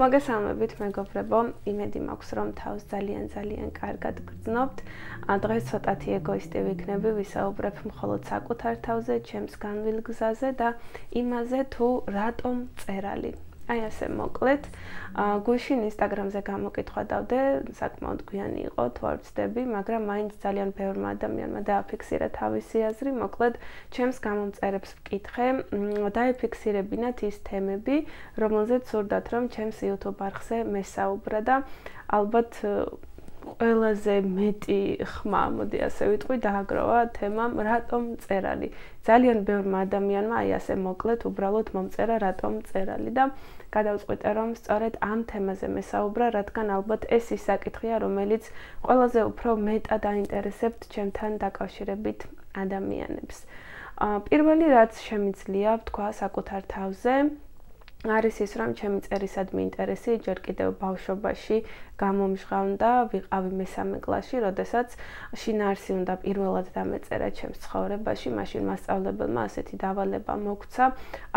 მოგესალმებით მეგობრებო, იმედი მაქვს რომ თავს ძალიან ძალიან კარგად გრძნობთ. დღეს ცოტათი ეგოისტი ვიქნები, ვისაუბრებ მხოლოდ საკუთარ თავზე, ჩემს განვილგზაზე და იმაზე თუ რატომ წერალი აი ასე მოკლედ. გუშინ Instagram-ზე გამოკითხვა დავდე, საკმაოდ გვიანი იყო, თუ არ ვწდები, მაგრამ მაინც ძალიან ბევრმა ადამიანმა დააფიქსირა თავისი აზრი. მოკლედ, ჩემს გამომწერებს ვკითხე, დაიფიქსირებინათ ის თემები, რომელზეც სურდათ, რომ ჩემს YouTube არხზე მესაუბრა და ალბათ ყველაზე მეტი ხმა, მოდი ასე ვიტყვი, დააგროვა თემამ რატომ წერალი. ძალიან ბევრმა ადამიანმა აი ასე მოკლედ უბრალოდ მომწერა რატომ წერალი და გადავწყვიტე რომ სწორედ ამ თემაზე მესაუბრა, რადგან ალბათ ეს ის საკითხია, რომელიც ყველაზე უფრო მეტად აინტერესებთ ჩემთან დაკავშირებით ადამიანებს. ა პირველი რაც შემიძლია ვთქვა საკუთარ თავზე, არის ის რომ ჩემი წერისადმი ინტერესი ჯერ კიდევ ბავშვობაში გამომჟღავნდა, ვიყავი მესამე კლასში, როდესაც შინაარსი უნდა პირველად დამეწერა ჩემს ცხოვრებაში, მაშინ მასწავლებელმა ასეთი დავალება მოგცა.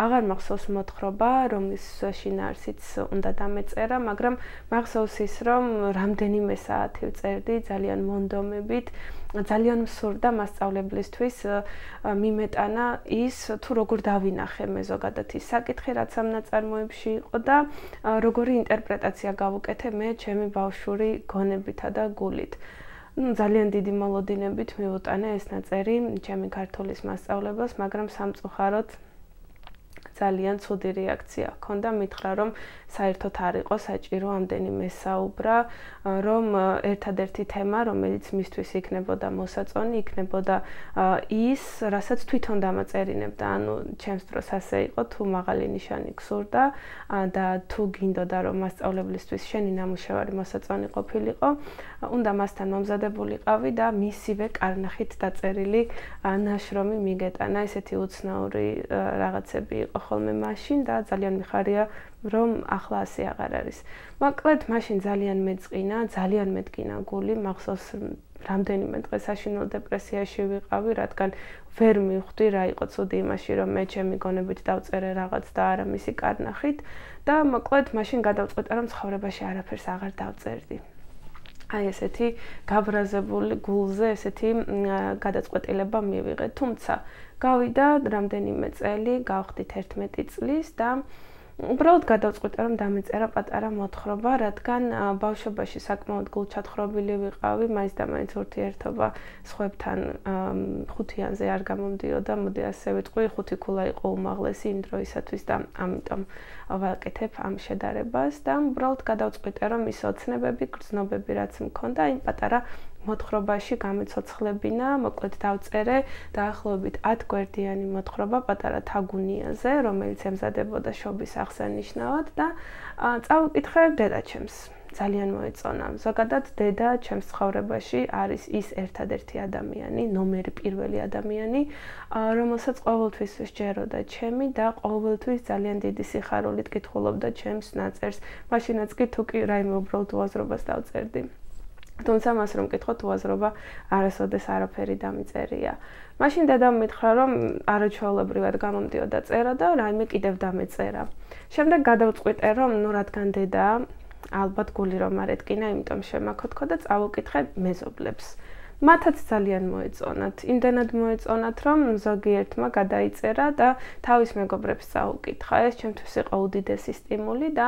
აღარ მახსოვს მოთხრობა, რომ ის შინაარსიც უნდა დამეწერა, მაგრამ მახსოვს ის, რომ რამდენიმე საათი ვწერდი ძალიან მონდომებით. ძალიან მსურდა მასწავლებლისთვის მიმეტანა ის თუ როგორ დავინახე მე ზოგადად ის საკითხი რაც ამ ნაწარმოებში იყო და როგორი ინტერპრეტაცია გავუკეთე მე ჩემი ბავშვური გონებითა და გულით. ну ძალიან დიდი მოლოდინებით მივუტანე ეს ნაწერი ჩემი ქართულის მასწავლებელს, მაგრამ სამწუხაროდ ძალიან ცუდი რეაქცია ჰქონდა, მითხრა რომ საერთოდ არ იყო საჭირო ამდენი მესაუბრა, რომ ერთადერთი თემა, რომელიც მისთვის იქნებოდა მოსაწონი, იქნებოდა ის, რასაც თვითონ დამაწერინებდა. ანუ ჩემს დროს ასე იყო, თუ მაღალი ნიშანი გსურდა და თუ გინდოდა რომ მასწავლებლისთვის შენი ნამუშევარი მოსაწონი ყოფილიყო, უნდა მასთან მომზადებულიყავი და მისივე კარნახით დაწერილი ნაშრომი მიგეტანა, ესეთი უცნაური რაღაცები იყო ხოლმე მაშინ და ძალიან მიხარია რომ ახლა ასე აღარ არის. მოკლედ, მაშინ ძალიან მეწყინა, ძალიან მეტკინა გული, მახსოვს რამდენიმე დღე საშინელ დეპრესიაში ვიყავი, რადგან ვერ მივხვდი რა იყო ცუდი იმაში, რომ მე ჩემი გონებით დავწერე რაღაც და არა მისი კარნახით და მოკლედ, მაშინ გადავწყვეტა, რომ ცხოვრებაში არაფერს აღარ დავწერდი. აი ესეთი გაბრაზებული გულზე ესეთი გადაწყვეტილება მივიღე. თუმცა გავიდა რამდენიმე წელი, გავხდით 11 წლის და უბრალოდ გადავწყვიტე რომ დამეწერა პატარა მოთხრობა, რადგან ბავშვობაში საკმაოდ გულჩათხრობილი ვიყავი, მაინც და მაინც ურთიერთობა სხვებთან ხუთიანზე არ გამომდიოდა, მოდი ასე ვიტყვი, ხუთი ქულა იყო უმაღლესი იმ დროისათვის და ამიტომ ვაკეთებ ამ შედარებას და უბრალოდ გადავწყვიტე რომ ის ოცნებები, გრძნობები რაც მქონდა, იმ პატარა მოთხრობაში გამეცოცხლებინა, მოკლედ დავწერე დაახლოებით 10 გვერდიანი მოთხრობა პატარა თაგუნიაზე, რომელიც ემზადებოდა შობის აღსანიშნავად და წავუკითხე დედაჩემს. ძალიან მოეწონა. ზოგადად დედა ჩემს ცხოვრებაში არის ის ერთადერთი ადამიანი, ნომერი პირველი ადამიანი, რომელსაც ყოველთვის შეეროდა ჩემი და ყოველთვის ძალიან დიდი სიხარულით კითხულობდა ჩემს ნაწერს. მაშინაც კი თუ კი რაიმე უბრალოდ უაზრობას დავწერდი. თუმცა მას რომ მკითხოთ უაზრობა არასოდეს არაფერი დამიწერია. მაშინ დედამ მითხრა რომ არაჩვეულებრივად გამომდიოდა წერა და რაიმე კიდევ დამეწერა. შემდეგ გადავწყვიტე რომ ნუ რადგან დედა ალბათ გული რომ არ ეთკინა, იმიტომ შემაქოთქო და წავუკითხე მეზობლებს. მათაც ძალიან მოეწონათ. იმდანად მოეწონათ, რომ ზოგიერთმა გადაიწერა და თავის მეგობრებს წაუკითხა. ეს ჩემთვის იყო უდიდესი სტიმული და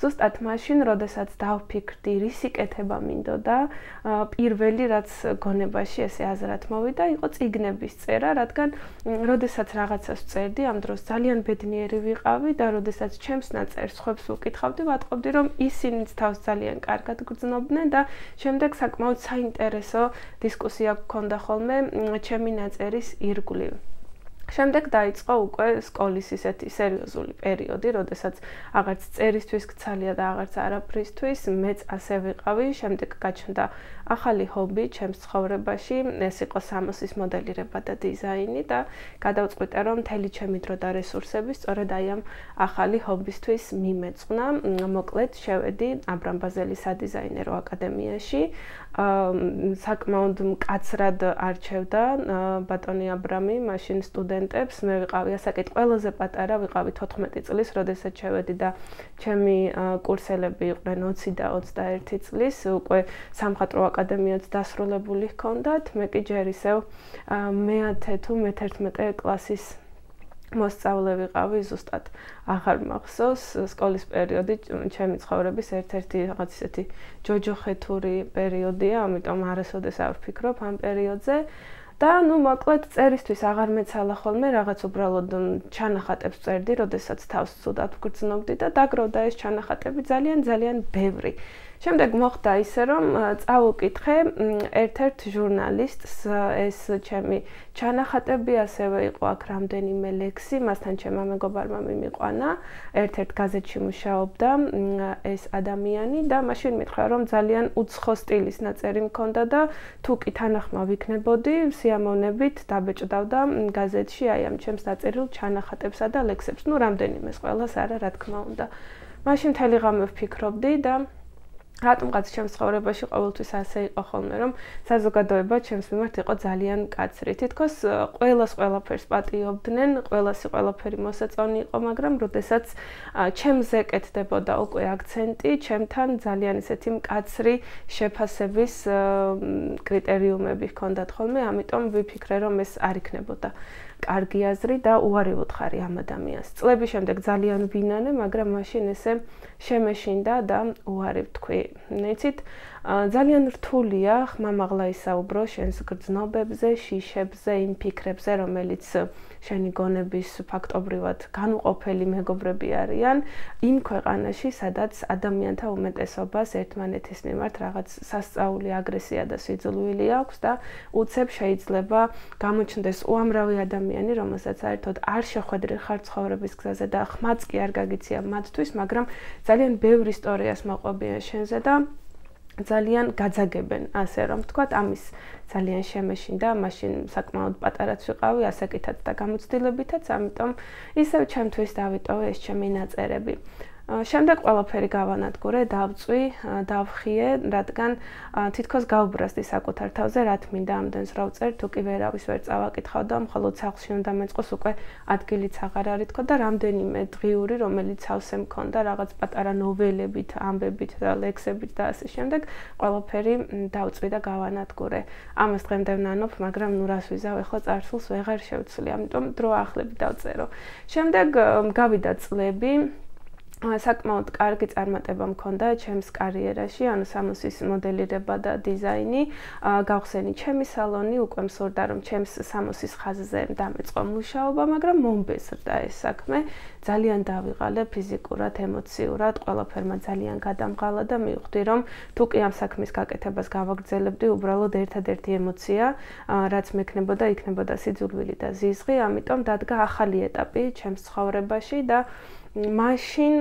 ზუსტად მაშინ, როდესაც დავფიქრდი, რისი კეთება მინდოდა, პირველი რაც გონებაში ესე აზრად მოვიდა, იყო ციგნების წერა, რადგან როდესაც რაღაცას წერდი, ამ დროს ძალიან ბედნიერი ვიყავი და როდესაც ჩემს ნაწერს ხვებს უკითხავდი, ვატყობდი, რომ ისინიც თავს ძალიან კარგად გრძნობდნენ და შემდეგ საკმაოდ საინტერესო დისკუსია გქონდა ხოლმე ჩემი ნაწერის ირგვლივ. შემდეგ დაიწყო უკვე სკოლის ისეთი სერიოზული პერიოდი, როდესაც აღარც წერისთვის გცალია და აღარც არაფრისთვის, მეც ასე ვიყავი. შემდეგ გაჩნდა ახალი ჰობი ჩემს ცხოვრებაში, ეს იყო სამოსის მოდელირება და დიზაინი და გადავწყვიტე, რომ მთელი ჩემი დრო და რესურსები სწორედ აი ამ ახალი ჰობისთვის მიმეწვნა. მოკლედ, შევედი აბრამ ბაზელის სადიზაინერო აკადემიაში საკმაოდ მკაცრად არჩევდა ბატონი აბრამი მაშინ სტუდენტებს. მე ვიყავი ასაკით ყველაზე პატარა ვიყავი 14 წლის როდესაც შევედი და ჩემი კურსელები იყვნენ 20 და 21 წლის. უკვე სამხატვრო აკადემიაც დასრულებული ჰქონდათ. მე კი ჯერ ისევ მე-10 თუ მე-11 კლასის მოსწავლე ვიყავი ზუსტად აღარ მახსოვს სკოლის პერიოდი ჩემი ცხოვრების ერთ-ერთი რაღაც ისეთი ჯოჯოხეთური პერიოდია, ამიტომ არასოდეს არ ვფიქრობ ამ პერიოდზე. და ნუ მოკლედ წერისთვის აღარ მეცალა ხოლმე რაღაც უბრალოდ ჩანახატებს წერდი, როდესაც თავს ცუდად ვგრძნობდი და დაგროვდა ეს ჩანახატები ძალიან ძალიან ბევრი. შემდეგ მოხდა ისე რომ წავუკითხე ერთ-ერთ ჟურნალისტს ეს ჩემი ჩანახატები ასევე იყო აქ რამდენიმე ლექსი მასთან ჩემმა მეგობარმა მიმიყვანა ერთ-ერთ გაზეთში მუშაობდა ეს ადამიანი და მაშინ მითხრა რომ ძალიან უცხო სტილის ნაწერი მქონდა და თუ კი თანახმა ვიქნებოდი სიამოვნებით დაბეჭდავდა გაზეთში აი ამ ჩემს დაწერილ ჩანახატებსა და ლექსებს. ნუ რამდენიმეს ყოველას არა რა თქმა უნდა. მაშინ მთელი ღამე ვფიქრობდი და რატომღაც ჩემს ცხოვრებაში ყოველთვის ასე იყო ხოლმე, რომ საზოგადოება ჩემს მიმართ იყო ძალიან კაცრი. თითქოს ყოველას ყველაფერს პატიობდნენ, ყოველასი ყველაფერი მოსაწონი იყო, მაგრამ როდესაც ჩემზე კეთდებოდა უკვე აქცენტი, ჩემთან ძალიან ისეთი მკაცრი შეფასების კრიტერიუმები ჰქონდათ ხოლმე, ამიტომ ვიფიქრე, რომ ეს არ იქნებოდა. კარგი აზრი და უარი ვუთხარი ამ ადამიანს. წლების შემდეგ ძალიან ვინანე, მაგრამ მაშინ ესე შემეშინდა და უარი ვთქვი. ნეცით ძალიან რთულია ხმამაღლა ისაუბრო შენს გრძნობებზე, შიშებზე, იმ ფიქრებზე, რომელიც შენი გონების ფაქტობრივად განუყოფელი მეგობრები არიან. იმ ქვეყანაში, სადაც ადამიანთა უმეტესობას ერთმანეთის მიმართ რაღაც სასწაული აგრესია და სიძულვილი აქვს და უცებ შეიძლება გამოჩნდეს უამრავი ადამიანი, რომელსაც საერთოდ არ შეხვედრი ხარ ცხოვრების გზაზე და ხმაც კი არ გაგიცია მათთვის, მაგრამ ძალიან ბევრი ისტორიას მოყვებიან შენზე და ძალიან გაძაგებენ, ასე რომ ვთქვა, ამის ძალიან შემეშინდა, მაშინ საკმაოდ პატარაც ვიყავი, ასაკითაც და გამოცდილებითაც, ამიტომ ისევ ჩემთვის დავიტოვე ეს ჩემი ნაწერები. შემდეგ ყველაფერი გავანადგურე, დავწვი, დავხიე, რადგან თითქოს გავბრასდი საკუთარ თავზე, რა თმინდა ამდენს რა ვწერ, თუ კი ვერავის ვერ წავაკითხავ და მხოლოდ სახლში უნდა მეწყოს უკვე ადგილიც აღარ არის თქო და რამდენიმე დღიური, რომელიც ავსე მქონდა რაღაც პატარა ნოველებით, ამბებით და ლექსებით და ასე შემდეგ, ყველაფერი დავწვი და გავანადგურე. ამას დღემდე ვნანობ, მაგრამ ნუ რას ვიზავ, ახლა წარსულს ვეღარ შევცვლი, ამიტომ დრო ახლები დავწერო. შემდეგ გავიდა წლები საკმაოდ კარგი წარმატება მქონდა ჩემს კარიერაში, ანუ სამოსის მოდელირება და დიზაინი. გავხსენი ჩემი სალონი, უკვე მსურდა რომ ჩემს სამოსის ხაზზე დამეწყო მუშაობა, მაგრამ მომბეზრდა ეს საქმე. ძალიან დავიღალე ფიზიკურად, ემოციურად, ყველაფერმა ძალიან გადამღალა და მივხვდი რომ თუ კი ამ საქმის გაკეთებას გავაგრძელებდი, უბრალოდ ერთადერთი ემოცია, რაც მექნებოდა, იქნებოდა სიძულვილი და ზიზღი, ამიტომ დადგა ახალი ეტაპი ჩემს ცხოვრებაში და მაშინ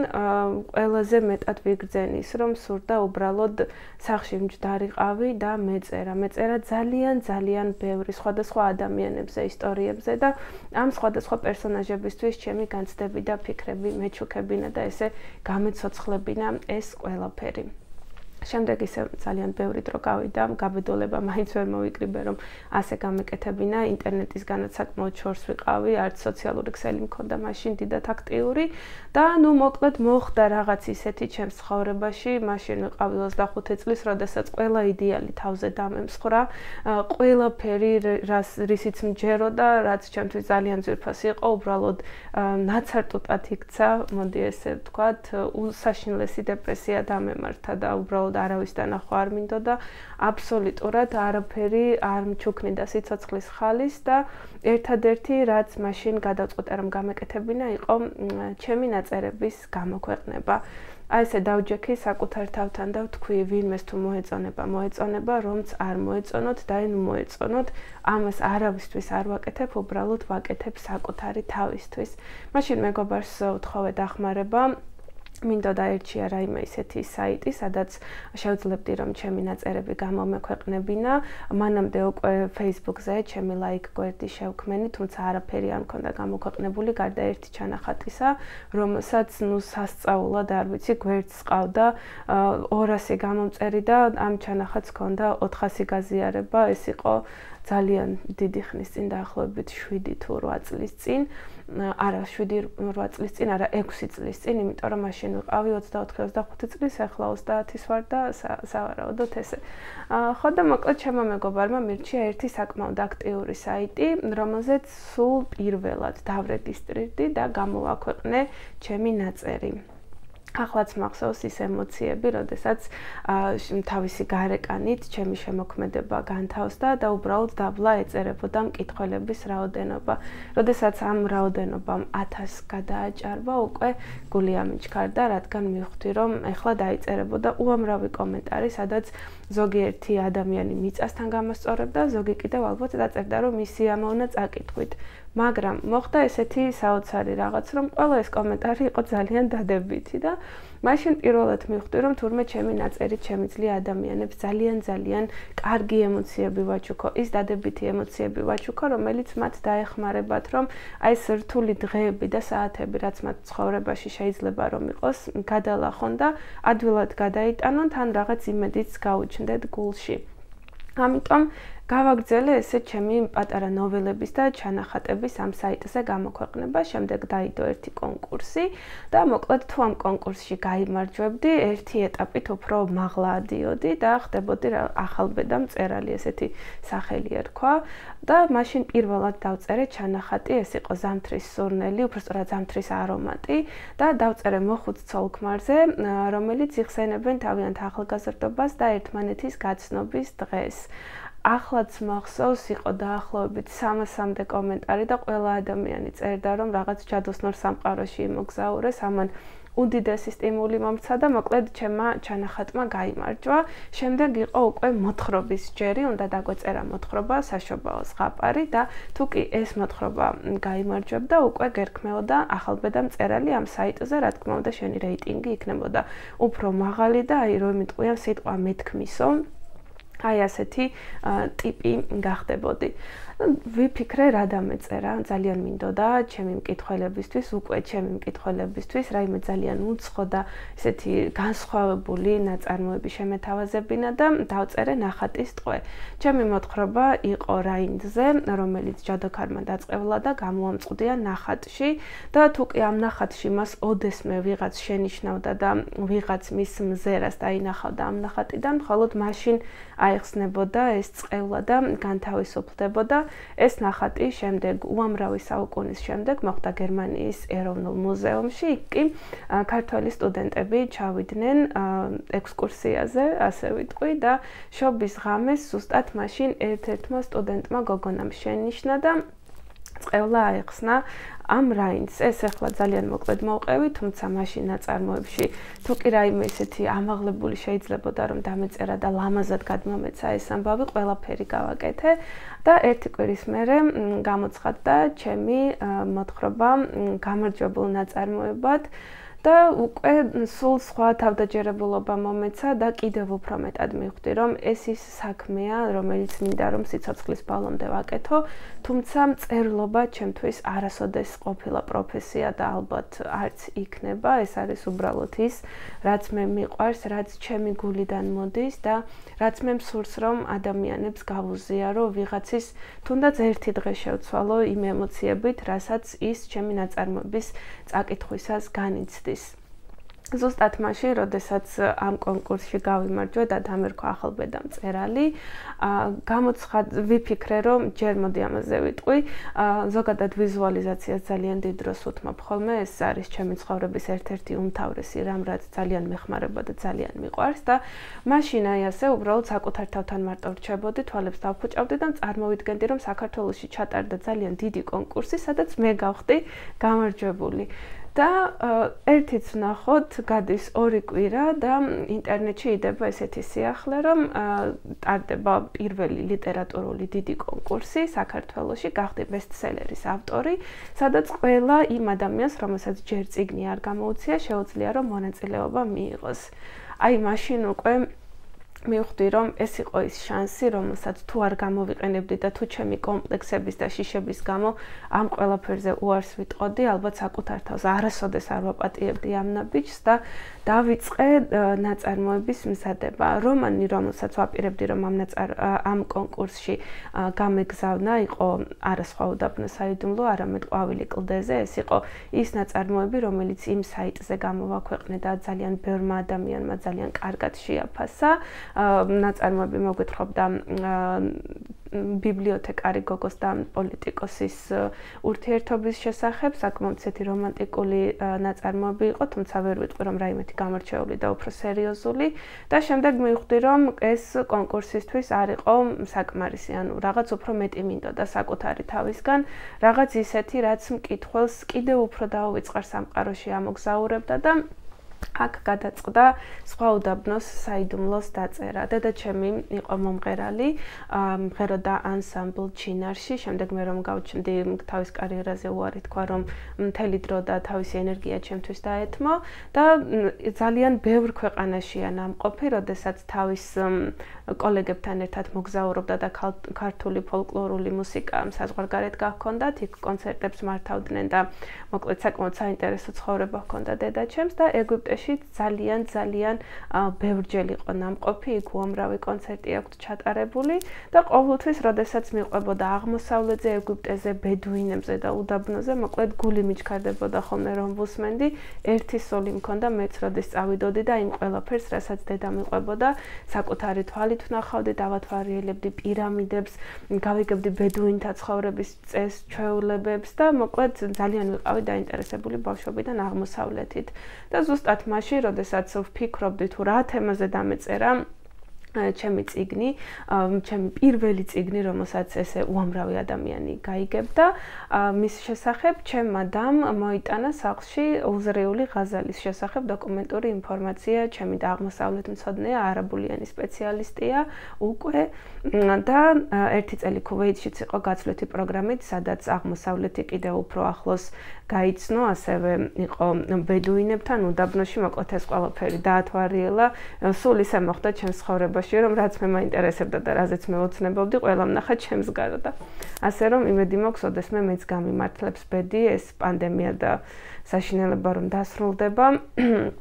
ყველაზე მეტად ვიგრძენის, რომ სურდა უბრალოდ სახში მჯდარიყავი და მეწერა. მეწერა ძალიან ძალიან ბევრი სხვადასხვა ადამიანებზე, ისტორიებზე და ამ სხვადასხვა პერსონაჟებისთვის ჩემი განცდები და ფიქრები მეჩუქებინა და ესე გამეცოცხლებინა ეს ყველაფერი. შემდეგ ისე ძალიან ბევრი დრო გავიდა, გაბედოლება მაინც ვერ მოვიკრიბე, რომ ასე გამეკეთებინა ინტერნეტის განაცაკმოდ შორს ვიყავი, არც სოციალური ქსელი მქონდა მაშინ დიდად აქტიური და ნუ მოკლედ მოხდა რაღაც ისეთი ჩემს ცხოვრებაში, მაშინ ვიყავი 25 წლის, როდესაც ყველა იდეალი თავზე დამემსხრა, ყველაფერი რას რისიც მჯეროდა, რაც ჩემთვის ძალიან ძვირფასი იყო, უბრალოდ ნაცარტუტად იქცა, მოდი ესე ვთქვათ, უსაშინლესი დეპრესია დამემართა და უბრალოდ უბრალოდ არავის დანახვა არ მინდოდა. აბსოლუტურად არაფერი არ მჩუქნიდა სიცოცხლის ხალის და ერთადერთი რაც მაშინ გადაწყვეტა რომ გამეკეთებინა იყო ჩემი ნაწერების გამოქვეყნება. აი ესე დავჯექი საკუთარ თავთან და ვთქვი ვინმეს თუ მოეწონება მოეწონება რომც არ მოეწონოთ და აი ნუ მოეწონოთ ამას არავისთვის არ ვაკეთებ უბრალოდ ვაკეთებ საკუთარი თავისთვის. მაშინ მეგობარს ვთხოვე დახმარება მინდოდა ერთია რაიმე ისეთი საიტი, სადაც შევძლებდი რომ ჩემი ნაწერები გამომექვეყნებინა. მანამდე უკვე Facebook-ზე ჩემი ლაიქ გვერდი შევქმენი, თუმცა არაფერი არ მქონდა გამოქვეყნებული გარდა ერთი ჩანახატისა, რომელსაც ნუ სასწაულად არ ვიცი, გვერდს ყავდა 200 გამომწერი და ამ ჩანახატს ჰქონდა 400 გაზიარება. ეს იყო ძალიან დიდი ხნის წინ დაახლოებით 7 თუ 8 წლის წინ. არა 7-8 წლის წინ, არა 6 წლის წინ, იმიტომ რომ მაშინ ვიყავი 24-25 წლის, ახლა 30-ის ვარ და სავარაუდოდ ესე. ხო და მოკლედ ჩემო მეგობარმა მირჩია ერთი საკმაოდ აქტიური საიტი, რომელზეც სულ პირველად დავრეგისტრირდი და გამოვაქვეყნე ჩემი ნაწერი. ახლაც მახსოვს ის ემოციები, როდესაც თავისი გარეკანით ჩემი შემოქმედება განთავსდა და უბრალოდ დაბლა ეწერებოდა მკითხველების რაოდენობა. როდესაც ამ რაოდენობამ 1000 გადააჭარბა, უკვე გული ამიჩქარდა, რადგან მივხვდი, რომ ეხლა დაიწერებოდა უამრავი კომენტარი, სადაც ზოგიერთი ადამიანი მიწასთან გამოსწორებდა, ზოგი კიდევ ალბათ დაწერდა, რომ მისი ამოვნა წაკითხვით. მაგრამ მოხდა ესეთი საოცარი რაღაც, რომ ყველა ეს კომენტარი იყო ძალიან დადებითი და მაშინ პირველად მივხვდი, რომ თურმე ჩემი ნაწერი შემიძლია ადამიანებს ძალიან ძალიან კარგი ემოციები ვაჩუქო, ის დადებითი ემოციები ვაჩუქო, რომელიც მათ დაეხმარებათ, რომ აი ეს რთული დღეები და საათები, რაც მათ ცხოვრებაში შეიძლება რომ იყოს, გადალახონ და ადვილად გადაიტანონ, თან რაღაც იმედიც გაუჩნდეთ გულში. ამიტომ გავაგრძელე ესე ჩემი პატარა ნოველების და ჩანახატების ამ საიტზე გამოქვეყნება, შემდეგ დაიდო ერთი კონკურსი და მოკლედ თუ ამ კონკურსში გამარჯვებდი, ერთი ეტაპით უფრო მაღლა ადიოდი და ხდებოდი ახალბედა მწერალი, ესეთი სახელი ერქვა და მაშინ პირველად დავწერე ჩანახატი, ეს იყო ზამთრის სურნელი, უბრალოდ ზამთრის არომატი და დავწერე მოხუც ცოლქმარზე, რომელიც იხსენებენ თავიანთ ახალგაზრდობას და ერთმანეთის გაცნობის დღეს. ახლაც მახსოვს იყო დაახლოებით 300-მდე კომენტარი და ყველა ადამიანი წერდა რომ რაღაც ჯადოსნურ სამყაროში იმოგზაურეს ამან უდიდესი სტიმული მომცა და მოკლედ ჩემმა ჩანახატმა გამარჯვა. შემდეგ იყო უკვე მოთხრობის ჯერი, უნდა დაგვეწერა მოთხრობა საშობაო ზღაპარი და თუ კი ეს მოთხრობა გამარჯვებდა, უკვე გერქმეოდა ახალბედა მწერალი ამ საიტზე, რა თქმა უნდა, შენი რეიტინგი იქნებოდა უფრო მაღალი და აი რომ მიტყვიან სიტყვა მეთქმისო. აი ასეთი ტიპი გახდებოდი. ვიფიქრე რა დამეწერა, ძალიან მინდოდა ჩემი მკითხველებისთვის, უკვე ჩემი მკითხველებისთვის, რაიმე ძალიან უცხო და ესეთი განსხვავებული ნაწარმოები შემეთავაზებინა და დავწერე ნახატის ტყვე. ჩემი მოთხრობა იყო რაინდზე, რომელიც ჯადოქარმა დაწყევლა და გამოამწყდია ნახატში და თუ კი ამ ნახატში მას ოდესმე ვიღაც შენიშნავდა და ვიღაც მის მზერას დაინახავდა ამ ნახატიდან, მხოლოდ მაშინ აიხსნებოდა ეს წყევლა და განთავისუფლდებოდა ეს ნახატი შემდეგ უამრავი საუკუნის შემდეგ მოხდა გერმანიის ეროვნულ მუზეუმში. იქ კი ქართველი სტუდენტები ჩავიდნენ ექსკურსიაზე, ასე ვიტყვი და შობის ღამეს ზუსტად მაშინ ერთ-ერთმა სტუდენტმა გოგონამ შენიშნა და წევლა აიხსნა ამ რაინს. ეს ახლა ძალიან მოკლედ მოვყევი, თუმცა მაშინ ნაწარმოებში თუ კი რაიმე ესეთი ამაღლებული შეიძლებოდა რომ დამეწერა და ლამაზად გადმომეცა ეს ამბავი, ყველაფერი გავაკეთე და ერთი კვირის მერე გამოცხადდა ჩემი მოთხრობა გამარჯვებულ ნაწარმოებად. და უკვე სულ სხვა თავდაჯერებულობა მომეცა და კიდევ უფრო მეტად მივხვდი რომ ეს ის საქმეა რომელიც მინდა რომ სიცოცხლის ბოლომდე ვაკეთო თუმცა წერლობა ჩემთვის არასოდეს ყოფილა პროფესია და ალბათ არც იქნება. ეს არის უბრალოდ ის რაც მე მიყვარს რაც ჩემი გულიდან მოდის და რაც მე მსურს რომ ადამიანებს გავუზიარო ვიღაცის თუნდაც ერთი დღე შევცვალო იმ ემოციებით რასაც ის ჩემი ნაწარმოების წაკითხვისას განიცდის ზუსტად მაშინ, როდესაც ამ კონკურსში გავიმარჯვე და დამერქვა ახალბედა მწერალი, აა გამოცხად ვიფიქრე, რომ ჯერ მოდი ამაზე ვიტყვი, აა ზოგადად ვიზუალიზაცია ძალიან დიდ დროს უთმობ ხოლმე, ეს არის ჩემი ცხოვრების ერთ-ერთი უმთავრესი რამ, რაც ძალიან მეხმარება და ძალიან მიყვარს და მაშინ აი ასე უბრალოდ საკუთარ თავთან მარტო რჩებოდი, თვალებს დავფუჭავდი და წარმოვიდგენდი, რომ საქართველოსში ჩატარდა ძალიან დიდი კონკურსი, სადაც მე გავხდი გამარჯვებული. და ერთიც ვნახოთ, გადის ორი კვირა და ინტერნეტში იდება ესეთი სიახლე, რომ ტარდება პირველი ლიტერატურული დიდი კონკურსი საქართველოში, გახდი ბესტსელერის ავტორი, სადაც ყველა იმ ადამიანს, რომელსაც ჯერ წიგნი არ გამოუცია, შეუძლია რომ მონაწილეობა მიიღოს. აი მაშინ უკვე მივხვდი რომ ეს იყო ის შანსი რომელსაც თუ არ გამოვიყენებდი და თუ ჩემი კომპლექსების და შიშების გამო ამ ყველაფერზე უარს ვიტყოდი ალბათ საკუთარ თავს არასოდეს არ ვაპატიებდი ამ ნაბიჯს და დავიწყე ნაწარმოების მზადება. რომანი რომელსაც ვაპირებდი რომ ამ ნაწარ ამ კონკურსში გამეგზავნა იყო არასხვაუდაბნო საიდუმლო არამედ ყვავილი კლდეზე. ეს იყო ის ნაწარმოები რომელიც იმ საიტზე გამოვაქვეყნე და ძალიან ბევრმა ადამიანმა ძალიან კარგად შეაფასა ნაწარმოები მოგვითხრობდა ბიბლიოთეკარი გოგოს და პოლიტიკოსის ურთიერთობის შესახებ, საკმაოდ ცეთი რომანტიკული ნაწარმოები იყო, თუმცა ვერ ვიტყვი რომ რაიმეთი გამორჩეული და უფრო სერიოზული. და შემდეგ მივხვდი რომ ეს კონკურსისთვის არ იყო საკმარისი, ანუ რაღაც უფრო მეტი მინდოდა საკუთარი თავისგან, რაღაც ისეთი რაც მკითხველს კიდევ უფრო დაუვიწყარ სამყაროში ამოგზაურებდა და აქ გადაწყდა სხვა უდაბნოს საიდუმლოს დაწერა. დედაჩემი იყო მომღერალი, მღეროდა ანსამბლ ჩინარში, შემდეგ მე რომ გავჩნდი თავის კარიერაზე უარი თქვა, რომ მთელი დრო და თავისი ენერგია ჩემთვის დაეთმო და ძალიან ბევრ ქვეყანაშია ნამყოფი, როდესაც თავის კოლეგებთან ერთად მოგზაურობდა და ქართული ფოლკლორული მუსიკა საზღვარგარეთ გაქონდათ, იქ კონცერტებს მართავდნენ და მოკლედ საკმაოდ საინტერესო ცხოვრება ჰქონდა დედაჩემს და ეგვიპტე ეგვიპტეში ძალიან ძალიან ბევრჯერ იყო ნამყოფი, იქ უამრავი კონცერტი აქვს ჩატარებული და ყოველთვის, როდესაც მიყვებოდა აღმოსავლეთზე, ეგვიპტეზე, ბედუინებზე და უდაბნოზე, მოკლედ გული მიჩქარდებოდა ხოლმე რომ ვუსმენდი, ერთი სული მქონდა მეც როდის წავიდოდი და იმ ყველაფერს, რასაც დედა მიყვებოდა, საკუთარი თვალით ვნახავდი, დავათვალიერებდი პირამიდებს, გავიგებდი ბედუინთა ცხოვრების წეს ჩვეულებებს და მოკლედ ძალიან ვიყავი დაინტერესებული ბავშვობიდან აღმოსავლეთით. და ზუსტად მაშინ, როდესაც ვფიქრობდი თუ რა თემაზე დამეწერა, ჩემი ციგნი, ჩემი პირველი ციგნი, რომელსაც ესე უამრავი ადამიანი გაიგებდა, მის შესახებ ჩემმა დამ მოიტანა სახლში უზრეული ღაზალის შესახებ დოკუმენტური ინფორმაცია, ჩემი და აღმოსავლეთ მცოდნეა, არაბულიანი სპეციალისტია უკვე. და ერთი წელი ქუვეითშიც იყო გაცვლეთი პროგრამით, სადაც აღმოსავლეთი კიდევ უფრო ახლოს გაიცნო, ასევე იყო ბედუინებთან უდაბნოში მოკლედ ეს ყველაფერი დაათვალიერა, სულ ისე მოხდა ჩემს ცხოვრებაში, რომ რაც მე მაინტერესებდა და რაზეც მე ოცნებობდი, ყველა ნახა ჩემს გარო და ასე რომ იმედი მაქვს, ოდესმე მეც გამიმართლებს ბედი ეს პანდემია და საშინელება რომ დასრულდება.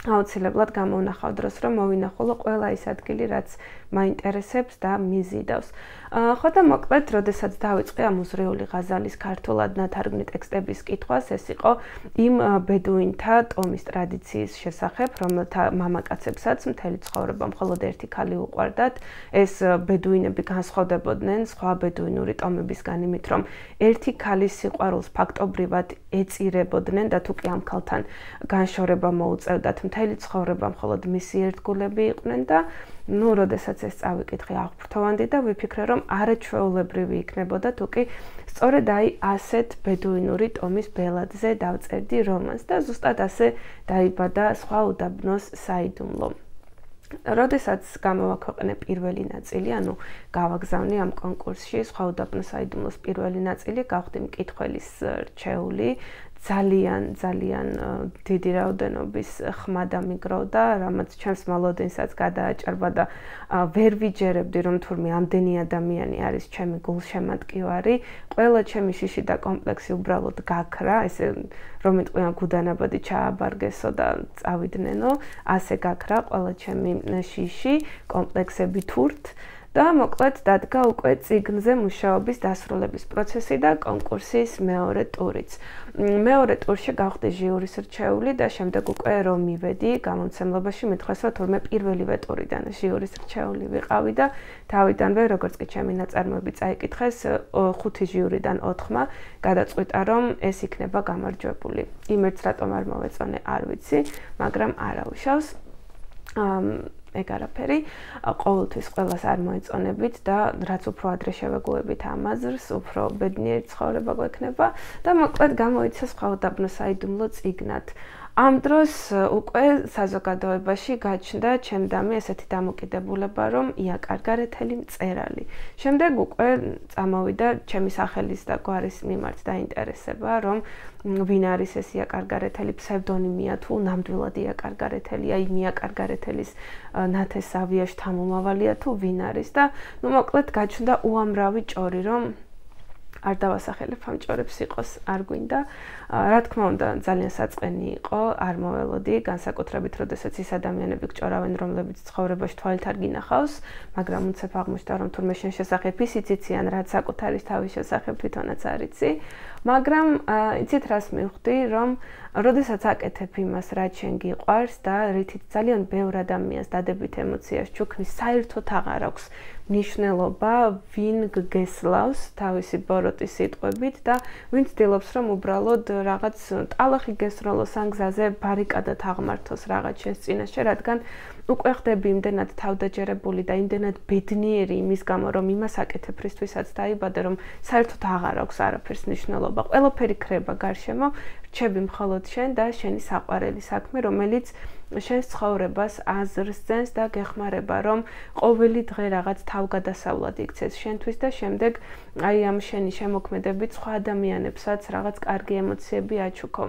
აუცილებლად გამოვნახავ დროს, რომ მოვინახულო ყველა ის ადგილი, რაც მაინტერესებს და მიზიდავს. ხო და მოკლედ, როდესაც დავიწყე ამ უზრეული ღაზალის ქართულად ნათარგმნი ტექსტების კითხვას, ეს იყო იმ ბედუინთა ტომის ტრადიციის შესახებ, რომელთა მამაკაცებსაც მთელი ცხოვრება მხოლოდ ერთი ქალი უყვარდათ. ეს ბედუინები განსხვავდებოდნენ სხვა ბედუინური ტომებისგან იმით, რომ ერთი ქალის სიყვარულს ფაქტობრივად ეწირებოდნენ და თუ კი ამ ქალთან განშორება მოუწევდათ, მთელი ცხოვრება მხოლოდ მისი ერთგულები იყვნენ და ну, როდესაც ეს წავიკითხე აღფრთოვანდი და ვიფიქრე, რომ არაჩვეულებრივი იქნებოდა თუკი სწორედ აი ასეთ ბედუინური ტომის ბელადზე დავწერდი რომანს და ზუსტად ასე დაიბადა სხვა უდაბნოს საიდუმლო. როდესაც გამოვაქვეყნე პირველი ნაწილი, ანუ გავაგზავნე ამ კონკურსში სხვა უდაბნოს საიდუმლოს პირველი ნაწილი, გავხდი მკითხველის რჩეული ძალიან ძალიან დიდი რაოდენობის ხმა და მიგროვდა, რამაც ჩემს მოლოდინსაც გადააჭარბა და ვერ ვიჯერებდი რომ თურმე ამდენი ადამიანი არის ჩემი გულშემატკივარი, ყველა ჩემი შიში და კომპლექსი უბრალოდ გაქრა, ესე რომ მეტყვიან გუდანაბადი ჩააბარგესო და წავიდნენ,ო, ასე გაქრა ყველა ჩემი შიში, კომპლექსები თურთ. და მოკლედ დადგა უკვე ციგნზე მუშაობის დასრულების პროცესი და კონკურსის მეორე ტურიც. მეორე ტურში გავხდი ჟიურის რჩეული და შემდეგ უკვე რომ მივედი გამომცემლობაში მითხეს რომ თურმე პირველივე ტურიდან ჟიურის რჩეული ვიყავი და თავიდანვე როგორც კი ჩემი ნაწარმოები წაიკითხეს ხუთი ჟიურიდან 4-მა გადაწყვიტა რომ ეს იქნება გამარჯვებული. იმერც რატომ არ მოვეწონე არ ვიცი, მაგრამ არა უშავს. ეგ არაფერი ყოველთვის ყოველას არ მოეწონებით და რაც უფრო ადრე შევეგუებით ამ აზრს, უფრო ბედნიერი ცხოვრება გვექნება და მოკლედ გამოიცა სხვადასხვა საიდუმლო ციგნად. ამ დროს უკვე საზოგადოებაში გაჩნდა ჩემდამი ესეთი დამოკიდებულება, რომ იაკარგარეთელი მწერალი. შემდეგ უკვე წამოვიდა ჩემი სახელის და გვარის მიმართ დაინტერესება, რომ ვინ არის ეს იაკარგარეთელი ფსევდონიმია თუ ნამდვილად იაკარგარეთელია იმ იაკარგარეთელის ნათეს ავიაშ თამომავალია თუ ვინ არის და ну მოკლედ გაჩნდა უამრავი ჭორი რომ არ დავასახელებ ამ ჭორებს იყოს არ გვინდა. რა თქმა უნდა, ძალიან საწყენი იყო, არ მოველოდი, განსაკუთრებით, როდესაც ის ადამიანები გჭორავენ, რომლებიც ცხოვრებაში თვალით არ გინახავს, მაგრამ უცებ აღმოჩნდა, რომ თურმე შენ შესახებ ისიც იციან, რაც საკუთარი თავის შესახებ თვითონაც არ იცი. მაგრამ იცით რას მივხვდი, რომ როდესაც აკეთებ იმას, რაც შენ გიყვარს და რითიც ძალიან ბევრ ადამიანს დადებით ემოციას ჩუქნის, საერთოდ აღარ აქვს ნიშნულობა, ვინ გგესლავს თავისი ბოროტის სიტყვებით და ვინ ცდილობს, რომ უბრალოდ რაღაც ტალახი გესროლოს ან გზაზე ბარიკადად აღმართოს რაღაც შენს წინაშე, რადგან უკვე ხდები იმდენად თავდაჯერებული და იმდენად ბედნიერი იმის გამო, რომ იმას აკეთებ, რისთვისაც დაიბადე, რომ საერთოდ აღარ აქვს არაფერს ნიშნულობა. ყველაფერი ქრება გარშემო, რჩები მხოლოდ შენ და შენი საყვარელი საქმე, რომელიც შენს ცხოვრებას აზრს ძენს და გეხმარება, რომ ყოველი დღე რაღაც თავგადასავლად იქცეს შენთვის და შემდეგ აი ამ შენი შემოქმედებით სხვა ადამიანებსაც რაღაც კარგი ემოციები აჩუქო.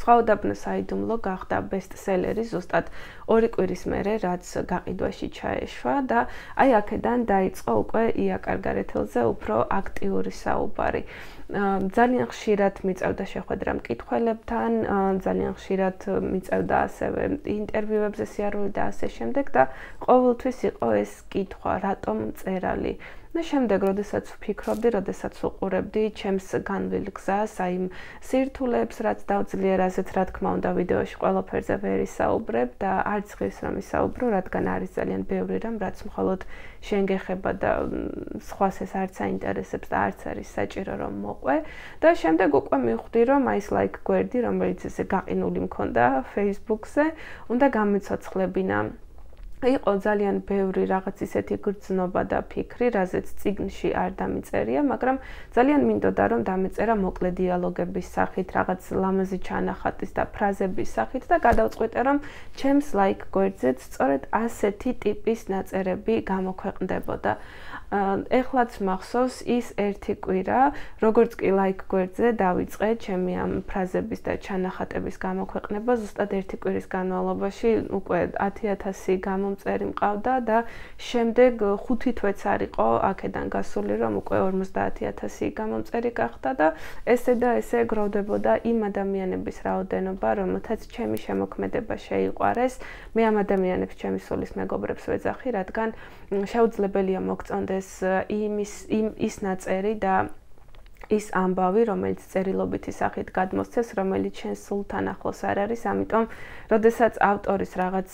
სხვაუდაბნო საიდუმლო გახდა ბესტსელერი ზუსტად ორი კვირის მერე რაც გაყიდვაში ჩაეშვა და აი აქედან დაიწყო უკვე იაკარგარეთელზე უფრო აქტიური საუბარი. ძალიან ხშირად მიწევდა შეხვედრა მკითხველებთან, ძალიან ხშირად მიწევდა ასევე ინტერვიუებზე სიარული და ასე შემდეგ და ყოველთვის იყო ეს კითხვა, რატომ წერალი? და შემდეგ, როდესაც ვფიქრობდი, როდესაც ვუყურებდი ჩემს განვილ გზას, აი იმ სირთულეებს, რაც დავძლია, რაზეც რა თქმა უნდა ვიდეოში ყველაფერზე ვერ ისაუბრებ და არც ღირს რომ ისაუბრო, რადგან არის ძალიან ბევრი რამ, რაც მხოლოდ შენ გეხება და სხვას ეს არც აინტერესებს და არც არის საჭირო რომ მოყვე. და შემდეგ უკვე მივხვდი რომ აი ეს ლაიქ გვერდი, რომელიც ესე გაყინული მქონდა Facebook-ზე, უნდა გამეცოცხლებინა იყო ძალიან ბევრი რაღაც ისეთი გრძნობა და ფიქრი, რაზეც ციგნში არ დამიწერია, მაგრამ ძალიან მინდოდა რომ დამეწერა მოკლე დიალოგების სახით, რაღაც ლამაზი ჩანახატის და ფრაზების სახით და გადავწყვიტე რომ ჩემს ლაიქ გვერდზეც სწორედ ასეთი ტიპის ნაწერები გამოქვეყნდებოდა. ეხლაც მახსოვს ის ერთი კვირა, როგორც კი ლაიქ გვერდზე დავიწყე ჩემი ამ ფრაზების და ჩანახატების გამოქვეყნება, ზუსტად ერთი კვირის განმავლობაში უკვე 10000 გამომწერი მყავდა და შემდეგ 5 თვეც არისო აქედან გასული, რომ უკვე 50000 გამომწერი გახდა და ესე და ესე გროვდებოდა იმ ადამიანების რაოდენობა, რომელთაც ჩემი შემოქმედება შეიყვარეს. მე ამ ადამიანებს ჩემი სულის მეგობრებს ვეძახი, რადგან შეუძლებელია მოგწონდეს ეს იმის იმ ის ნაწერი და ის ამბავი, რომელიც წერილობითი სახით გადმოსცეს, რომელიც შენ სულთან ახლოს არ არის, ამიტომ, როდესაც ავტორის რაღაც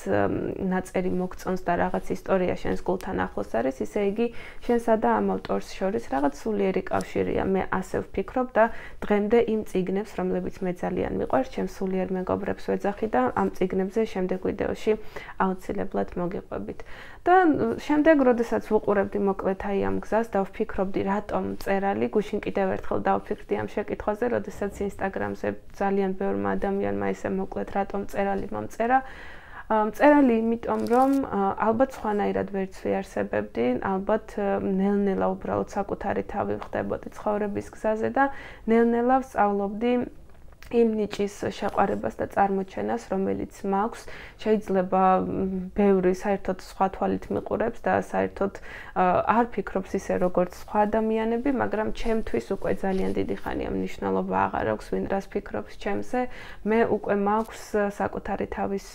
ნაწერი მოგწონს და რაღაც ისტორია შენს გულთან ახლოს არის, ისე იგი შენსა და ამ ავტორს შორის რაღაც სულიერი კავშირია. მე ასე ვფიქრობ და დღემდე იმ ციგნებს, რომლებიც მე ძალიან მიყვარს, ჩემ სულიერ მეგობრებს ვეძახი და ამ ციგნებზე შემდეგ ვიდეოში აუცილებლად მოგიყვებით. და შემდეგ, როდესაც ვუყურებდი მოკლედ აი ამ გზას და ვფიქრობდი, რატომ წერალი გუშინ კიდევ ერთხელ დავფიქრდი ამ შეკითხვაზე, როდესაც ინსტაგრამზე ძალიან ბევრმა ადამიანმა ესე მოკლედ რატომ წერალი მომწერა. წერალი იმიტომ, რომ ალბათ სხვანაირად ვერც ვიარსებებდი, ალბათ ნელ-ნელა უბრალოდ საკუთარი თავი ხდებოდი ცხოვრების გზაზე და ნელ-ნელა ვსწავლობდი იმ ნიჭის შეყარებას და წარმოჩენას, რომელიც მაქვს, შეიძლება ბევრი საერთოდ სხვა თვალით მიყურებს და საერთოდ არ ფიქრობს ისე როგორც სხვა ადამიანები, მაგრამ ჩემთვის უკვე ძალიან დიდი ხანია მნიშვნელობა აღარ აქვს, ვინ რას ფიქრობს ჩემზე. მე უკვე მაქვს საკუთარი თავის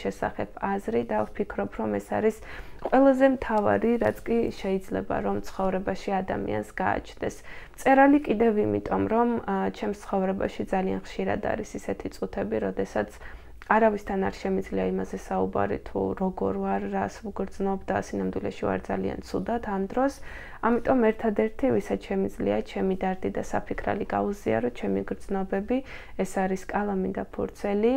შესახებ აზრი და ვფიქრობ, რომ ეს არის ყველაზე მთავარი, რაც კი შეიძლება რომ ცხოვრებაში ადამიანს გააჩნდეს. წერალი კიდევ იმიტომ, რომ ჩემს ცხოვრებაში ძალიან ხშირად არის ისეთი წუთები, როდესაც არავისთან არ შემიძლია იმაზე საუბარი თუ როგორ ვარ, რას ვგრძნობ და სინამდვილეში ვარ ძალიან ცუდად ამ დროს. ამიტომ ერთადერთი ვისაც შემიძლია ჩემი დარდი და საფიქრალი გაუზიარო, ჩემი გრძნობები, ეს არის კალამი და ფურცელი.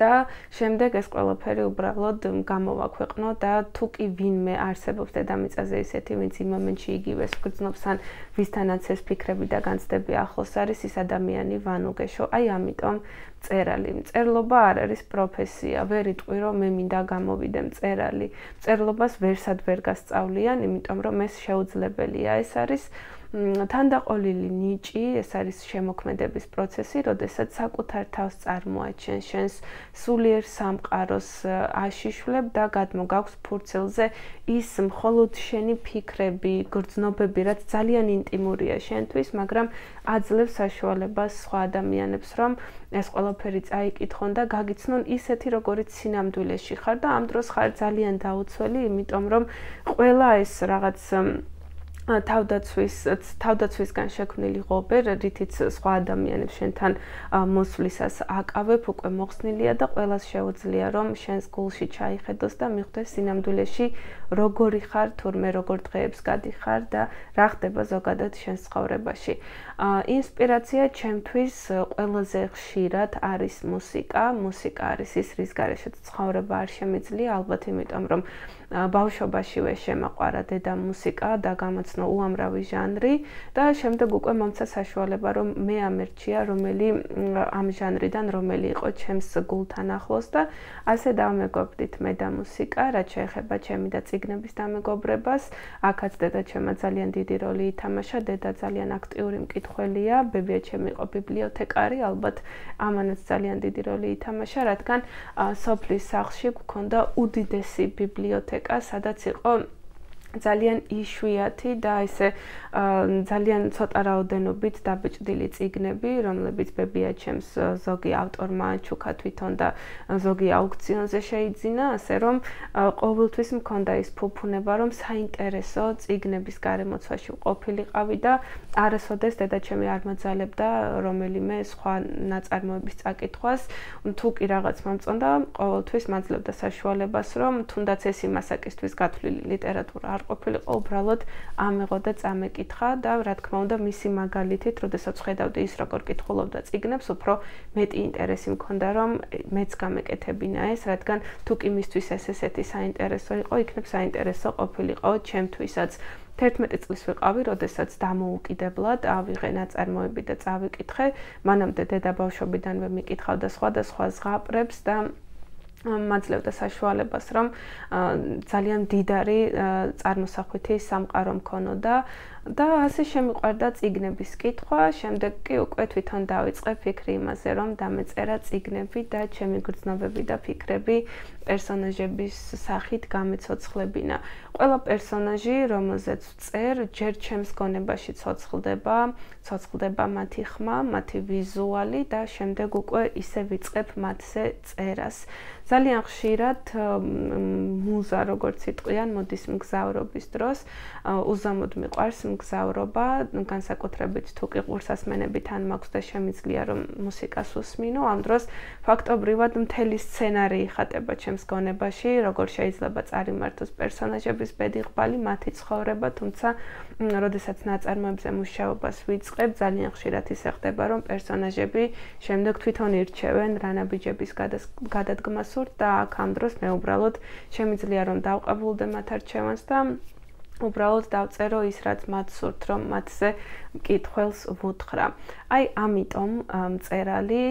და შემდეგ ეს ყველაფერი უბრალოდ გამოვაქვეყნო და თუ კი ვინმე არსებობს დედამიწაზე ისეთი, ვინც იმ მომენტში იგივეს გრძნობს ან ვისთანაც ეს ფიქრები და განცდები ახლოს არის ის ადამიანი ვანუგეშო. აი ამიტომ წერალი. წერლობა არ არის პროფესია. ვერ იტყვი რომ მე მინდა გამოვიდე წერალი. წერლობას ვერსად ვერ გასწავლიან, იმიტომ რომ ეს შეუძლებელია. ეს არის თანდაყოლილი ნიჭი, ეს არის შემოქმედების პროცესი, როდესაც საკუთარ თავს წარმოაჩენ, შენს სულიერ სამყაროს აშიშვლებ და გადმოგაქვს ფურცელზე ის მხოლოდ შენი ფიქრები, გრძნობები, რაც ძალიან ინტიმურია შენთვის, მაგრამ აძლევს საშუალებას სხვა ადამიანებს, რომ ეს ყველაფერი წაიკითხონ და გაგიცნონ ისეთი, როგორიც სინამდვილეში ხარ და ამ დროს ხარ ძალიან დაუცველი, იმიტომ რომ ყველა ეს რაღაც თავდაცვის თავდაცვისგან შექმნილი ღობერ, რითიც სხვა ადამიანებს შენთან მოსვლისას აკავებ, უკვე მოხსნილია და ყოველას შეუძლია რომ შენს გულში ჩაიხედოს და მიხვდეს სინამდვილეში როგორი ხარ, თურმე როგორ დღეებს გადიხარ და რა ხდება ზოგადად შენს ცხოვრებაში. ინსპირაცია ჩემთვის ყველაზე ხშირად არის მუსიკა. მუსიკა არის ის, რის გარეშეც ცხოვრება არ შემიძლია, ალბათ იმიტომ რომ ბავშვობაშივე შემაყვარა დედა მუსიკა და გამოცნო უამრავი ჟანრი და შემდეგ უკვე მომცა საშუალება რომ მე ამერჩია რომელი ამ ჟანრიდან რომელი იყო ჩემს გულთან ახლოს და ასე დამეგობრდით მე და მუსიკა რაც შეეხება ჩემი და ციგნების დამეგობრებას. აქაც დედა ჩემმა ძალიან დიდი როლი ითამაშა. დედა ძალიან აქტიური მკითხველია. ბებია ჩემი იყო ბიბლიოთეკარი. ალბათ ამანაც ძალიან დიდი როლი ითამაშა რადგან სოფლის სახლში გქონდა უდიდესი ბიბლიოთეკა ბიბლიოთეკა, სადაც იყო ძალიან იშვიათი და ესე ძალიან ცოტა რაოდენობით დაბეჭდილი წიგნები, რომლებიც ბებია ჩემს ზოგი ავტორმა ჩუქა თვითონ და ზოგი აუქციონზე შეიძინა, ასე რომ ყოველთვის მქონდა ის ფუფუნება, რომ საინტერესო წიგნების გარემოცვაში ყოფილიყავი და არასოდეს დედა ჩემი არ მოძალებდა რომელიმე სხვა ნაწარმოების წაკითხვას, თუ კი რაღაც მომწონდა, ყოველთვის მაძლევდა საშუალებას, რომ თუნდაც ეს იმასაკისთვის გათვლილი ლიტერატურა არ ყოფილიყო, უბრალოდ ამეღო და წამეკითხა და რა თქმა უნდა მისი მაგალითით, როდესაც ხედავდი ის როგორ კითხულობდა ციგნებს, უფრო მეტი ინტერესი მქონდა, რომ მეც გამეკეთებინა ეს, რადგან თუ კი მისთვის ეს ესეთი საინტერესო იყო, იქნებ საინტერესო ყოფილიყო ჩემთვისაც. 11 წლის ვიყავი, როდესაც დამოუკიდებლად ავიღე ნაწარმოები და წავიკითხე. მანამდე დედა ბავშვობიდანვე მიკითხავდა სხვადასხვა ზღაპრებს და მაძლევდა საშუალებას, რომ ძალიან დიდარი წარმოსახვითი სამყარო მქონოდა და ასე შემიყვარდა ციგნების კითხვა, შემდეგ კი უკვე თვითონ დავიწყე ფიქრი იმაზე, რომ დამეწერა ციგნები და ჩემი გრძნობები და ფიქრები პერსონაჟების სახით გამეცოცხლებინა. ყველა პერსონაჟი, რომელზეც წერ, ჯერ ჩემს გონებაში ცოცხლდება, ცოცხლდება მათი ხმა, მათი ვიზუალი და შემდეგ უკვე ისე ვიწყებ მათზე წერას. ძალიან ხშირად მუზა, როგორც იტყვიან, მოდის მგზავრობის დროს, უზამოდ მიყვარს მგზავრობა, განსაკუთრებით თუ კი ყურსასმენებით ან მაქვს და შემიძლია რომ მუსიკას უსმინო, ამ დროს ფაქტობრივად მთელი სცენარი იხატება ჩემს გონებაში, როგორ შეიძლება წარიმართოს პერსონაჟების ბედიღბალი, მათი ცხოვრება, თუმცა როდესაც ნაწარმოებზე მუშაობას ვიწყებ, ძალიან ხშირად ისე ხდება, რომ პერსონაჟები შემდეგ თვითონ ირჩევენ რანაბიჯების გადადგმას და აქ ამ დროს მე უბრალოდ შემიძლია რომ დავყებულდე მათ არჩევანს და უბრალოდ დავწერო ის რაც მათ სურთ რომ მათზე მკითხველს ვუთხრა. აი ამიტომ მწერალი,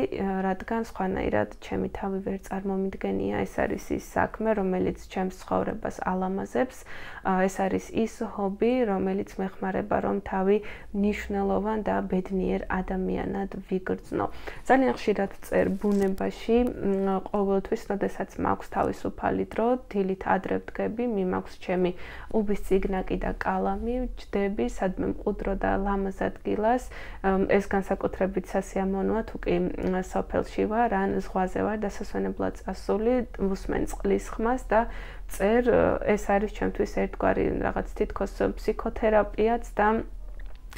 რადგან სხვანაირად ჩემი თავი ვერ წარმომიდგენია, ეს არის ის საქმე, რომელიც ჩემს ცხოვრებას ალამაზებს. ეს არის ის ჰობი, რომელიც მეხმარება რომ თავი ნიშნულოვან და ბედნიერ ადამიანად ვიგრძნო. ძალიან ხშირად წერ ბუნებაში, ყოველთვის, როდესაც მაქვს თავისუფალი დრო, დილით ადრე ვდგები, მიმაქვს ჩემი უბის ციგნაკი და კალამი, ჯდები, სადმე მყუდრო და ლამაზ ამას ადგილას ეს განსაკუთრებით სასიამოვნოა თუ კი სოფელში ვარ ან ზღვაზე ვარ დასასვენებლად წასული უსმენ წყლის ხმას და წერ ეს არის ჩემთვის ერთგვარი რაღაც თითქოს ფსიქოთერაპიაც და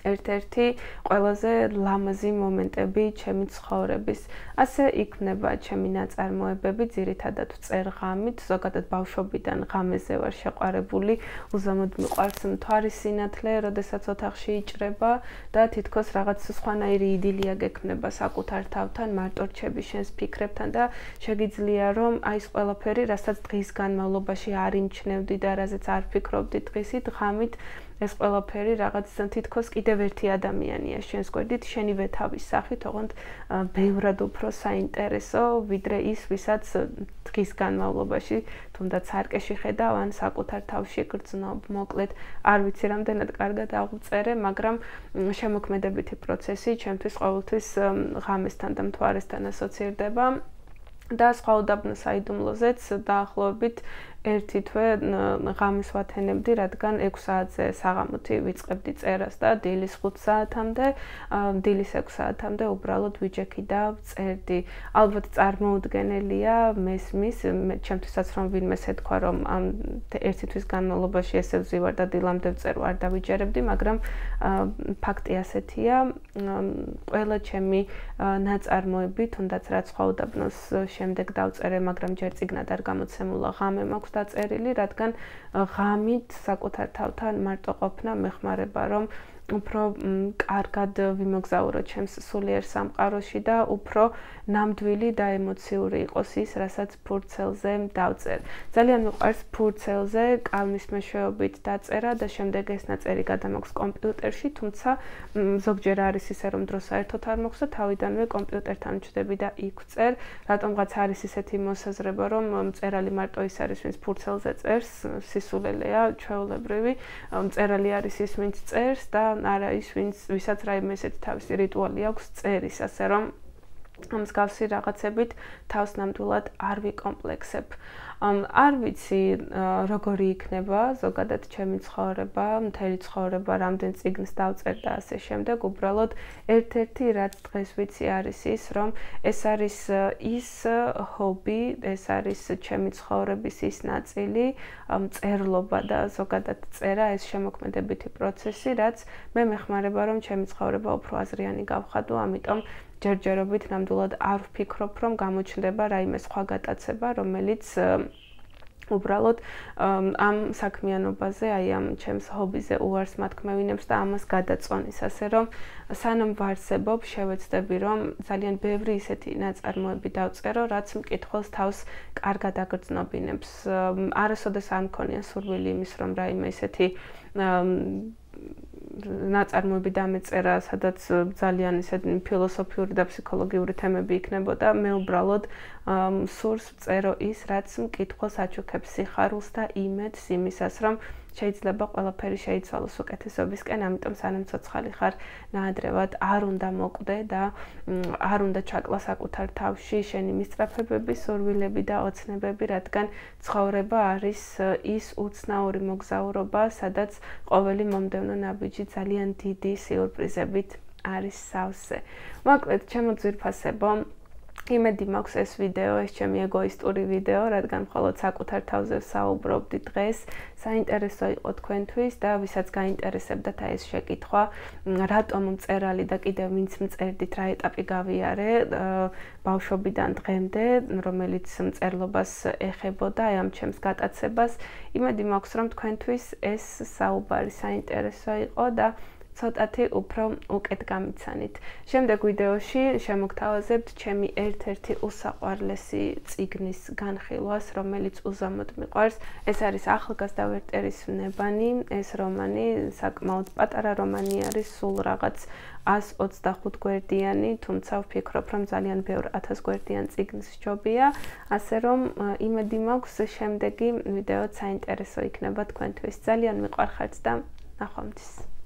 ერთ-ერთი ყველაზე ლამაზი მომენტები ჩემი ცხოვრების. ასე იქნება ჩემი ნაწარმოებები, ძირითადად წერ ღამით, ზოგადად ბავშვობიდან ღამეზე ვარ შეყარებული, უზამოდ მიყვარს მთვარის სინათლე, როდესაც ოთახში იჭრება და თითქოს რაღაც სხვანაირი იდილია გექმნება საკუთარ თავთან, მარტო რჩები შენს ფიქრებთან და შეგიძლია რომ აი ეს ყველაფერი, რასაც დღის განმავლობაში არ იმჩნევდი და რაზეც არ ფიქრობდი დღისით, ღამით ეს ყველაფერი რაღაც თითქოს კიდევ ერთი ადამიანია შენს გვერდით, შენივე თავის სახით, ოღონდ ბევრად უფრო საინტერესო, ვიდრე ის, ვისაც დღის განმავლობაში თუნდაც არკეში ხედავ ან საკუთარ თავში გრძნობ, მოკლედ, არ ვიცი რამდენად კარგად აღვწერე, მაგრამ შემოქმედებითი პროცესი ჩემთვის ყოველთვის ღამესთან და მთვარესთან ასოცირდება. და სხვა უდაბნო საიდუმლოზეც დაახლოებით ერთი თვე ღამის ვათენებდი, რადგან 6 საათზე საღამოთი ვიწყებდი წერას და დილის 5 საათამდე, დილის 6 საათამდე უბრალოდ ვიჯექი და წერდი. ალბათ წარმოუდგენელია მესმის, ჩემთვისაც რომ ვინმე ეთქვა რომ ამ ერთი თვის განმავლობაში ესე ვზივარ და დილამდე ვწერ ვარ და ვიჯერებდი, მაგრამ ფაქტი ასეთია, ყველა ჩემი ნაწარმოები, თუნდაც რაც სხვა უდაბნოს შემდეგ დავწერე, მაგრამ ჯერ წიგნად არ გამოცემულა ღამე მაქვს დაწერილი, რადგან ღამით საკუთარ თავთან მარტო ყოფნა მეხმარება, რომ უფრო კარგად ვიმოგზაურო ჩემს სულიერ სამყაროში და უფრო ნამდვილი და ემოციური იყოს ის, რასაც ფურცელზე დავწერ. ძალიან მიყვარს ფურცელზე კალმის მეშვეობით დაწერა და შემდეგ ეს ნაწერი გადამოქვს კომპიუტერში, თუმცა ზოგჯერ არის ისე, რომ დრო საერთოდ არ მოხს და თავიდანვე კომპიუტერთან ჩდები და იქ წერ. რატომღაც არის ისეთი მოსაზრება, რომ წერალი მარტო ის არის, ვინც ფურცელზე წერს, სისულელეა, ჩვეულებრივი. წერალი არის ის, ვინც წერს და არა ის ვინც ვისაც რაიმე ესეთი თავისი რიტუალი აქვს წერის ასე რომ ამ მსგავსი რაღაცებით თავს ნამდვილად არ ვიკომპლექსებ. არ ვიცი როგორი იქნება ზოგადად ჩემი ცხოვრება, მთელი ცხოვრება, რამდენ წიგნს დავწერ და ასე შემდეგ. უბრალოდ ერთ-ერთი რაც დღეს ვიცი არის ის, რომ ეს არის ის ჰობი, ეს არის ჩემი ცხოვრების ის ნაწილი, წერლობა და ზოგადად წერა, ეს შემოქმედებითი პროცესი, რაც მე მეხმარება რომ ჩემი ცხოვრება უფრო აზრიანი გავხადო, ამიტომ ჯერჯერობით ნამდვილად არ ვფიქრობ, რომ გამოჩნდება რაიმე სხვა გატაცება, რომელიც უბრალოდ ამ საქმიანობაზე, აი ამ ჩემს ჰობიზე უარს მათქმევინებს და ამას გადაწონის, ასე რომ სანამ ვარსებობ, შევეცდები, რომ ძალიან ბევრი ისეთი ნაწარმოები დავწერო, რაც მკითხველს თავს კარგად აგრძნობინებს. არასოდეს არ მქონია სურვილი იმის, რომ რაიმე ისეთი ნაწარმოები დამეწერა, სადაც ძალიან ისეთი ფილოსოფიური და ფსიქოლოგიური თემები იქნებოდა. მე უბრალოდ სურს წერო ის, რაც მკითხველს აჩუქებს სიხარულს და იმედს იმისას, რომ შეიძლება ყველაფერი შეიცვალოს უკეთესობისკენ, ამიტომ სანამ ცოცხალი ხარ, ნაადრევად არ უნდა მოკვდე და არ უნდა ჩაკლა საკუთარ თავში შენი მისწრაფებები, სურვილები და ოცნებები, რადგან ცხოვრება არის ის უცნაური მოგზაურობა, სადაც ყოველი მომდევნო ნაბიჯი ძალიან დიდი სიურპრიზებით არის სავსე. მოკლედ, ჩემო ძვირფასებო, იმედი მაქვს ეს ვიდეო, ეს ჩემი ეგოისტური ვიდეო, რადგან მხოლოდ საკუთარ თავზე საუბრობდი დღეს, საინტერესო იყო თქვენთვის და ვისაც გაინტერესებდათ აი ეს შეკითხვა, რატომ მწერალი და კიდევ ვინც მწერდით, რა ეტაპი გავიარე ბავშვობიდან დღემდე, რომელიც მწერლობას ეხებოდა აი ამ ჩემს გატაცებას, იმედი მაქვს რომ თქვენთვის ეს საუბარი საინტერესო იყო და ცოტათი უფრო უკეთ გამიცანით. შემდეგ ვიდეოში შემოგთავაზებთ ჩემი ერთ-ერთი უსაყვარლესი ციგნის განხილვას, რომელიც უზამოდ მიყვარს. ეს არის ახალგაზრდა ვერტერის ნებანი. ეს რომანი საკმაოდ პატარა რომანი არის, სულ რაღაც 125 გვერდიანი, თუმცა ვფიქრობ, რომ ძალიან ბევრ 1000 გვერდიან ციგნს ჯობია, ასე რომ იმედი მაქვს შემდეგი ვიდეო საინტერესო იქნება თქვენთვის. ძალიან მიყვარხართ და ნახვამდის.